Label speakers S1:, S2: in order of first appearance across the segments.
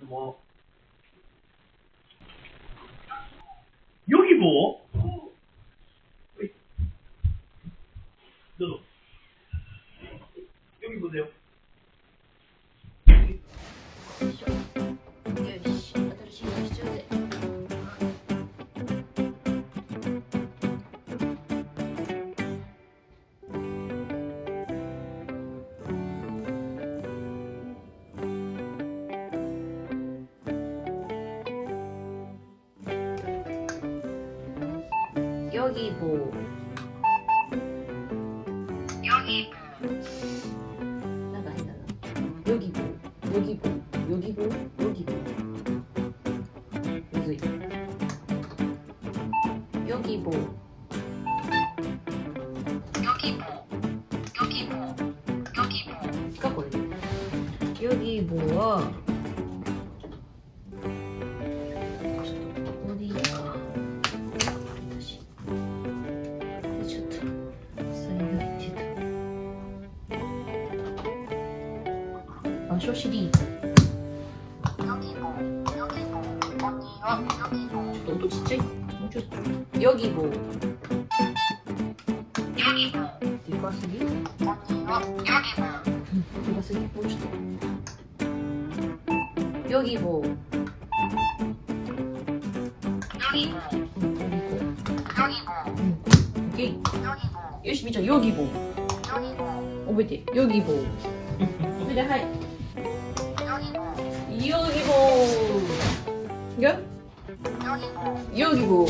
S1: 뭐 여기 뭐? 너도 여기 보세요.
S2: 여기 뭐 여기 뭐 나가 해달라 여기 뭐 여기 뭐 여기 뭐 여기 뭐 여기 여기 뭐 여기 뭐 여기 뭐 여기 뭐 여기 뭐 여기 뭐 た場所シリーズちょっと音ちっちゃい？もうちょっと。ヨギボー。でかすぎでかすぎもうちょっとヨギボー。よしみー。ちゃんヨギボー。覚えて。ヨギボー。それではい 이억이고 이거? 이억이고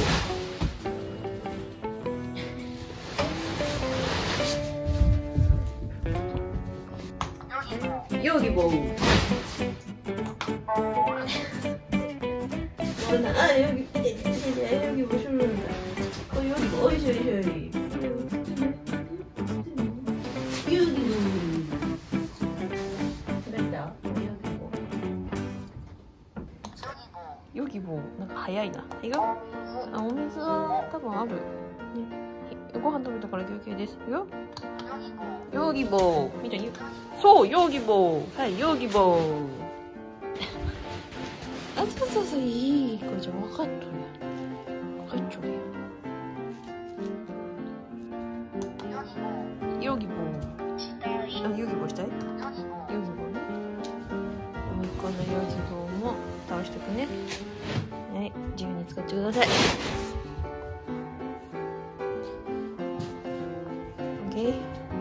S2: 이억이고 아 여기 여기 보시면 어 여기 어이 저이 저이 ヨギボーなんか早いな。はいよ。あお水は多分ある、ね、ご飯食べたから休憩です。よ。ヨギボーみたいに。そうヨギボーはいヨギボーあそうそうそういいこれじゃ分かっとるやん。分かっちょるやん。ヨギボーあヨギボーしたい？ヨギボーね。もう一個のヨギボーも倒してくね。của Chúa đấy Ok.